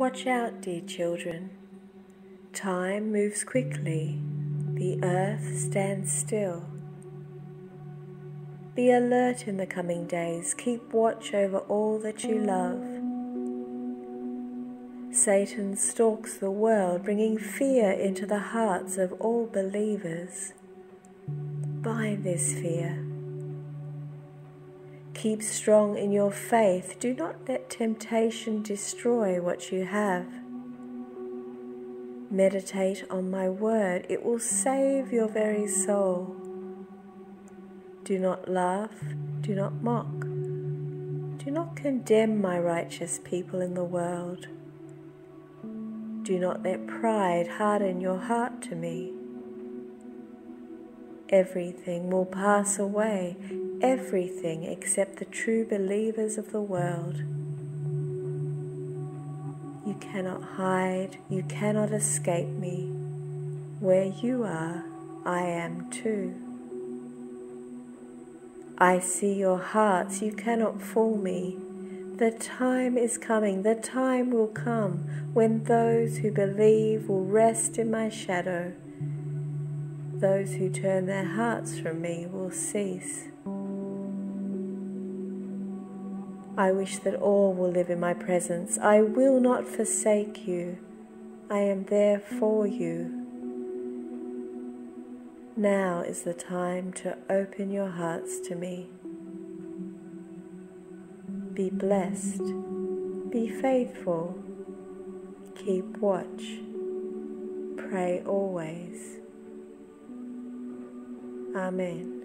Watch out, dear children. Time moves quickly, the earth stands still. Be alert in the coming days, keep watch over all that you love. Satan stalks the world, bringing fear into the hearts of all believers. Bind this fear. Keep strong in your faith. Do not let temptation destroy what you have. Meditate on my word, it will save your very soul. Do not laugh, do not mock, do not condemn my righteous people in the world. Do not let pride harden your heart to me. Everything will pass away, everything except the true believers of the world. You cannot hide, you cannot escape me. Where you are, I am too. I see your hearts, you cannot fool me. The time is coming, the time will come when those who believe will rest in my shadow. Those who turn their hearts from me will cease. I wish that all will live in my presence. I will not forsake you. I am there for you. Now is the time to open your hearts to me. Be blessed, be faithful, keep watch, pray always. Amen.